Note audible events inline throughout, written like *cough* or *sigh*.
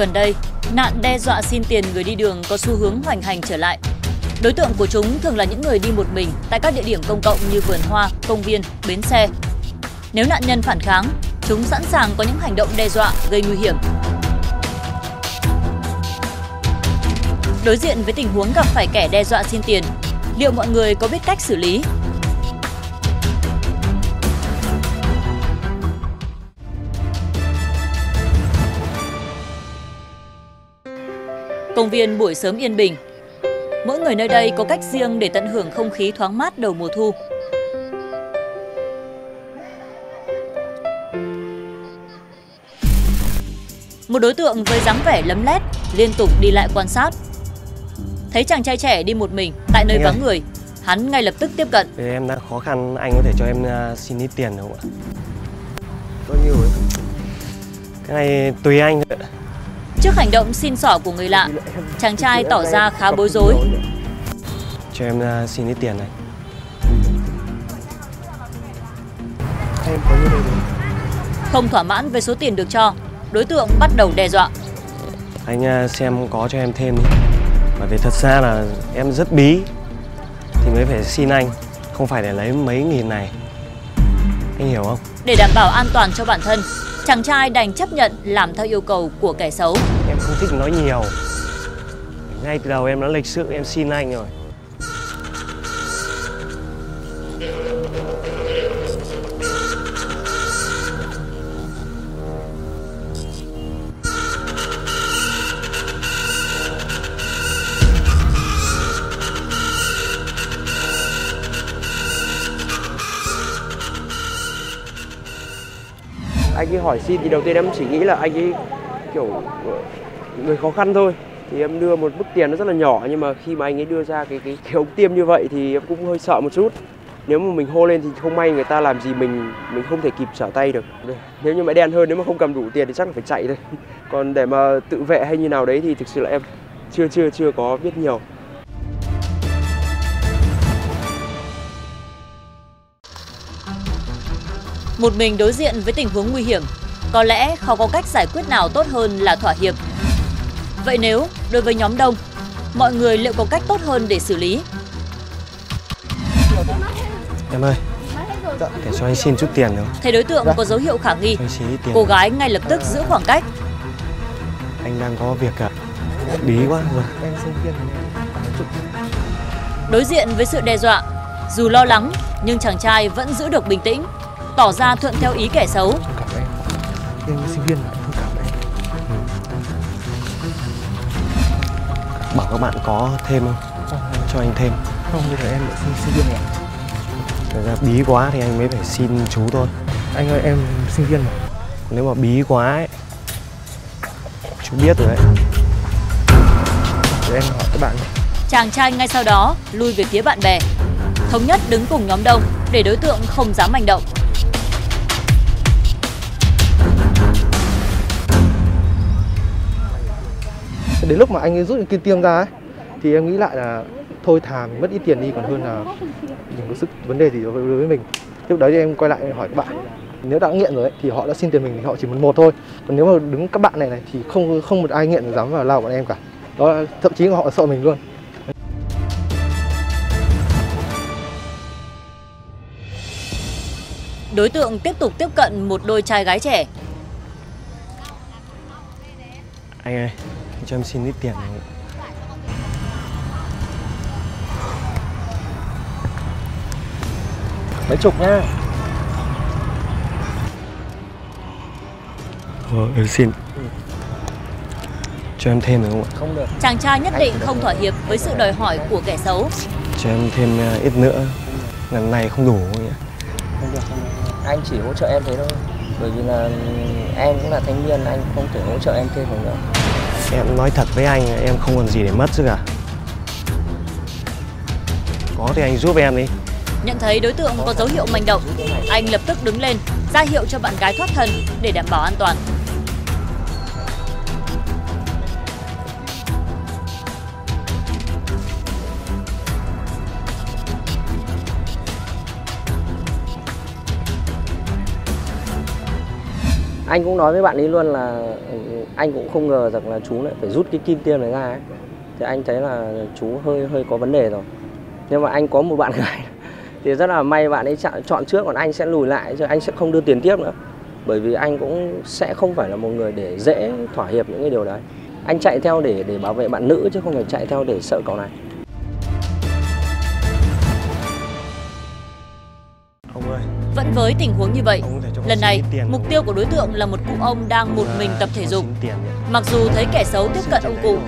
Gần đây, nạn đe dọa xin tiền người đi đường có xu hướng hoành hành trở lại. Đối tượng của chúng thường là những người đi một mình tại các địa điểm công cộng như vườn hoa, công viên, bến xe. Nếu nạn nhân phản kháng, chúng sẵn sàng có những hành động đe dọa gây nguy hiểm. Đối diện với tình huống gặp phải kẻ đe dọa xin tiền, liệu mọi người có biết cách xử lý? Công viên buổi sớm yên bình. Mỗi người nơi đây có cách riêng để tận hưởng không khí thoáng mát đầu mùa thu. Một đối tượng với dáng vẻ lấm lét liên tục đi lại quan sát. Thấy chàng trai trẻ đi một mình tại nơi vắng người, hắn ngay lập tức tiếp cận. Vì em đang khó khăn, anh có thể cho em à, xin ít tiền được không ạ? Bao nhiêu ấy? Cái này tùy anh thôi ạ. Trước hành động xin xỏ của người lạ, chàng trai tỏ ra khá bối rối. Cho em à, xin ít tiền này. Không thỏa mãn với số tiền được cho, đối tượng bắt đầu đe dọa. Anh à, xem có cho em thêm đi. Bởi vì thật ra là em rất bí thì mới phải xin anh, không phải để lấy mấy nghìn này. Anh hiểu không? Để đảm bảo an toàn cho bản thân, chàng trai đành chấp nhận làm theo yêu cầu của kẻ xấu. Em không thích nói nhiều. Ngay từ đầu em đã lịch sự, em xin anh rồi. Anh ấy hỏi xin thì đầu tiên em chỉ nghĩ là anh ấy kiểu ờ, người khó khăn thôi. Thì em đưa một bức tiền nó rất là nhỏ nhưng mà khi mà anh ấy đưa ra cái cái, cái ống tiêm như vậy thì em cũng hơi sợ một chút. Nếu mà mình hô lên thì không may người ta làm gì mình mình không thể kịp trở tay được. Nếu như mà đen hơn nếu mà không cầm đủ tiền thì chắc là phải chạy thôi. *laughs* Còn để mà tự vệ hay như nào đấy thì thực sự là em chưa chưa chưa có biết nhiều. Một mình đối diện với tình huống nguy hiểm, có lẽ không có cách giải quyết nào tốt hơn là thỏa hiệp. Vậy nếu đối với nhóm đông, mọi người liệu có cách tốt hơn để xử lý? Em ơi, để cho anh xin chút tiền được không? Thấy đối tượng có dấu hiệu khả nghi, xin tiền. cô gái ngay lập tức giữ khoảng cách. Anh đang có việc à? Bí quá rồi. Em sinh viên Đối diện với sự đe dọa, dù lo lắng nhưng chàng trai vẫn giữ được bình tĩnh, tỏ ra thuận theo ý kẻ xấu. cảm. Em sinh viên mà thông cảm em. Bảo các bạn có thêm không? Cho anh thêm. Không, bây giờ em lại sinh sinh viên rồi. Thật ra bí quá thì anh mới phải xin chú thôi. Anh ơi em sinh viên mà. Nếu mà bí quá ấy, chú biết rồi đấy. Để em hỏi các bạn. Chàng trai ngay sau đó lui về phía bạn bè, thống nhất đứng cùng nhóm đông để đối tượng không dám hành động. Đến lúc mà anh ấy rút cái kim tiêm ra ấy thì em nghĩ lại là thôi thà mình mất ít tiền đi còn hơn là đừng có sức vấn đề gì đối với, đối với mình. Lúc đấy thì em quay lại hỏi các bạn nếu đã nghiện rồi ấy, thì họ đã xin tiền mình thì họ chỉ muốn một thôi. Còn nếu mà đứng các bạn này này thì không không một ai nghiện dám vào lao bọn em cả. Đó thậm chí họ sợ mình luôn. Đối tượng tiếp tục tiếp cận một đôi trai gái trẻ. Anh ơi, cho em xin ít tiền này. Mấy chục nhá. Ờ, ừ, xin. Cho em thêm được không ạ? Không được. Chàng trai nhất định không thỏa hiệp với sự đòi hỏi của kẻ xấu. Cho em thêm à, ít nữa. Lần này không đủ không được không được. anh chỉ hỗ trợ em thế thôi bởi vì là em cũng là thanh niên anh không thể hỗ trợ em thêm được nữa Em nói thật với anh, em không còn gì để mất chứ cả. Có thì anh giúp em đi. Nhận thấy đối tượng có dấu hiệu manh động, anh lập tức đứng lên, ra hiệu cho bạn gái thoát thân để đảm bảo an toàn. Anh cũng nói với bạn ấy luôn là ừ, anh cũng không ngờ rằng là chú lại phải rút cái kim tiêm này ra ấy. Thì anh thấy là chú hơi hơi có vấn đề rồi. Nhưng mà anh có một bạn *laughs* gái thì rất là may bạn ấy chọn, chọn trước còn anh sẽ lùi lại chứ anh sẽ không đưa tiền tiếp nữa. Bởi vì anh cũng sẽ không phải là một người để dễ thỏa hiệp những cái điều đấy. Anh chạy theo để để bảo vệ bạn nữ chứ không phải chạy theo để sợ cậu này. Ông ơi, Vẫn với tình huống như vậy, lần này mục tiêu của đối tượng là một cụ ông đang một À, mình tập thể dục. Mặc dù thấy kẻ xấu tiếp cận ông cụ,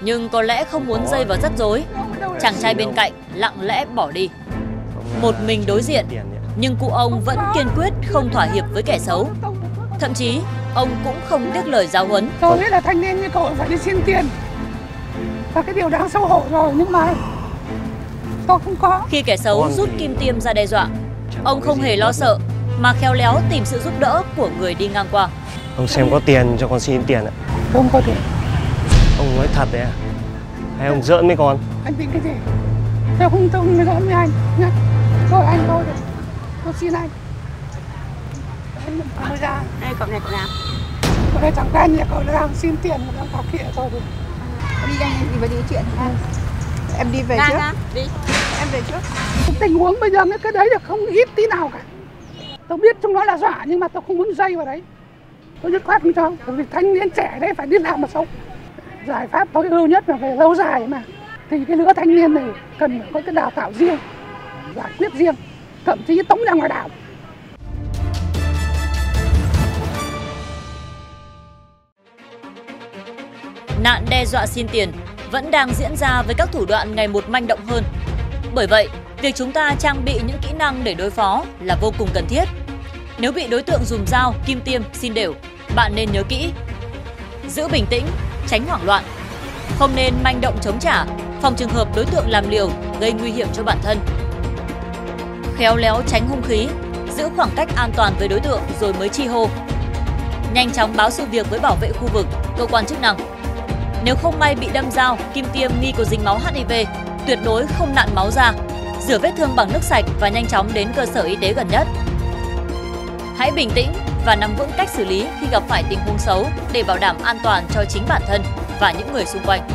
nhưng có lẽ không muốn dây vào rắc rối. Chàng trai bên cạnh lặng lẽ bỏ đi. Ông, Một à, mình đối diện. Nhưng cụ ông vẫn kiên quyết không thỏa hiệp với kẻ xấu. Thậm chí, ông cũng không tiếc lời giáo huấn. Tôi biết là thanh niên như cậu phải đi xin tiền Và cái điều đáng xấu hổ rồi nhưng mà tôi không có Khi kẻ xấu rút kim tiêm ra đe dọa, ông không hề lo sợ mà khéo léo tìm sự giúp đỡ của người đi ngang qua. Ông xem có tiền cho con xin tiền ạ. Không có tiền Ông nói thật đấy à? Hay ông giỡn với con? Anh tính cái gì Tôi không tôi không nói với anh nhá Tôi anh tôi đấy Tôi xin anh Anh tôi ra Đây cậu này cậu nào? Tôi đây chẳng quen nhà cậu đang xin tiền mà đang khịa rồi thì Đi nhanh đi vào đi chuyện. Em đi về trước. Đi. Em về trước. Tình huống bây giờ cái đấy là không ít tí nào cả. Tôi biết chúng nó là dọa nhưng mà tôi không muốn dây vào đấy. Tôi dứt khoát không cho. Bởi vì thanh niên trẻ đấy phải đi làm mà sống. Giải pháp tối ưu nhất là về lâu dài mà. Thì cái lứa thanh niên này cần phải có cái đào tạo riêng Giải quyết riêng. Thậm chí tống ra ngoài đảo. Nạn đe dọa xin tiền vẫn đang diễn ra với các thủ đoạn ngày một manh động hơn. Bởi vậy, việc chúng ta trang bị những kỹ năng để đối phó là vô cùng cần thiết. Nếu bị đối tượng dùng dao, kim tiêm, xin đều, bạn nên nhớ kỹ. Giữ bình tĩnh, tránh hoảng loạn. Không nên manh động chống trả, phòng trường hợp đối tượng làm liều gây nguy hiểm cho bản thân. Khéo léo tránh hung khí, giữ khoảng cách an toàn với đối tượng rồi mới chi hô. Nhanh chóng báo sự việc với bảo vệ khu vực, cơ quan chức năng. Nếu không may bị đâm dao, kim tiêm nghi có dính máu HIV, tuyệt đối không nặn máu ra. Rửa vết thương bằng nước sạch và nhanh chóng đến cơ sở y tế gần nhất. Hãy bình tĩnh và nắm vững cách xử lý khi gặp phải tình huống xấu để bảo đảm an toàn cho chính bản thân và những người xung quanh.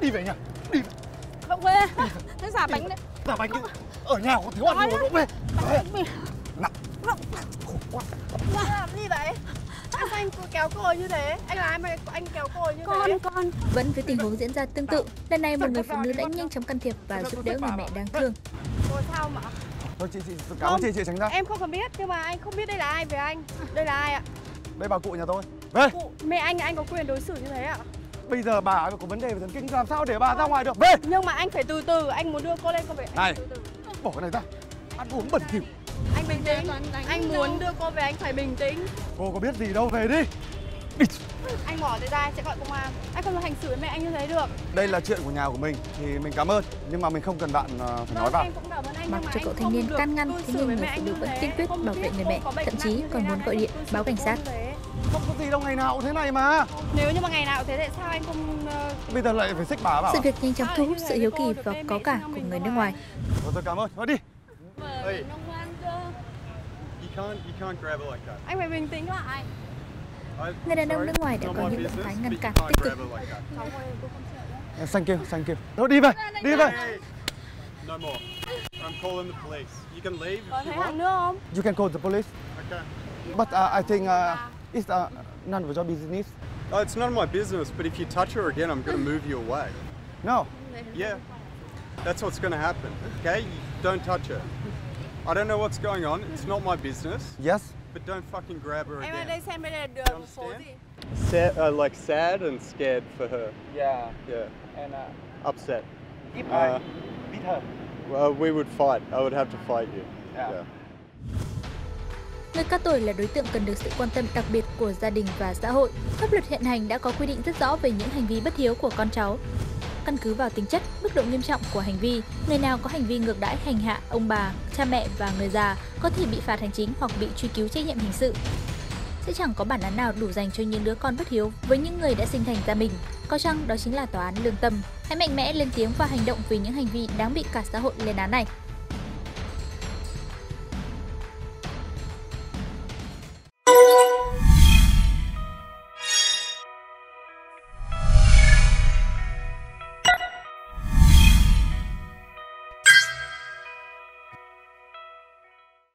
đi về nhà Không về. Thế giả bánh đấy. giả bánh ở nhà có thiếu ăn nhiều đâu về Làm gì vậy? Sao anh kéo cô như thế? Anh là ai mà anh kéo cô như Con, thế? con Vẫn với tình huống diễn ra tương tự Lần này một người phụ nữ đã nhanh chóng can thiệp và giúp đỡ người mẹ đáng thương Cô sao mà? thôi chị chị cảm ơn chị chị tránh ra Em không cần biết nhưng mà anh không biết đây là ai với anh. Đây là ai ạ? đây bà cụ nhà tôi về Cụ, mẹ anh anh có quyền đối xử như thế ạ? bây giờ bà có vấn đề về thần kinh làm sao để bà ra ngoài được về Nhưng mà anh phải từ từ, anh muốn đưa cô lên cô phải Này. anh từ từ. bỏ cái này ra ăn uống bẩn thỉu bình tĩnh. Anh muốn đưa cô về anh phải bình tĩnh. cô có biết gì đâu về đi. Anh bỏ tay ra sẽ gọi công an. Anh không thể hành xử với mẹ anh như thế được. đây là chuyện của nhà của mình thì mình cảm ơn. Nhưng mà mình không cần bạn ờ, phải nói Vâng, vào. em cũng cảm ơn anh, Mặc nhưng mà cho anh cậu thanh niên được can ngăn Thế nhưng người mẹ phụ anh nữ vẫn kiên quyết bảo vệ người mẹ Thậm chí còn muốn gọi điện báo cảnh sát. không có gì đâu ngày nào cũng thế này mà. Nếu như mà ngày nào thế tại sao anh không ờ, bây giờ lại phải xích bà bảo Sự việc nhanh chóng thu hút sự hiếu kỳ và có cả của người nước ngoài. Tôi cảm ơn. Thôi đi. Hey. Can't, you can't grab it like that. Anh phải bình tĩnh lại. Người đàn ông sorry, nước ngoài đã có những động business, thái ngăn cản can't tích cực grab it like that. Cháu ơi, cô không chịu nữa. thank you thank you thôi đi về đi về Hey, no more. I'm calling the police. You can leave if you want. nữa không? you can call the police Okay. but uh, I think uh, it's uh, none of your business Oh, it's none of my business, but if you touch her again, I'm going to move you away. no Yeah. That's what's going to happen. Okay? You don't touch her. I don't know what's going on. It's not my business, yes but don't fucking grab her Em ở đây again. xem đây là đường phố understand? gì? Sad, uh, like sad and scared for her. yeah Yeah. and uh, Upset. if Uh, beat her well, we would fight. I would have to fight you. Yeah. yeah. Người cao tuổi là đối tượng cần được sự quan tâm đặc biệt của gia đình và xã hội. Pháp luật hiện hành đã có quy định rất rõ về những hành vi bất hiếu của con cháu. Căn cứ vào tính chất, mức độ nghiêm trọng của hành vi, người nào có hành vi ngược đãi hành hạ ông bà, cha mẹ và người già có thể bị phạt hành chính hoặc bị truy cứu trách nhiệm hình sự. sẽ chẳng có bản án nào đủ dành cho những đứa con bất hiếu với những người đã sinh thành ra mình. Có chăng đó chính là tòa án lương tâm. Hãy mạnh mẽ lên tiếng và hành động vì những hành vi đáng bị cả xã hội lên án này.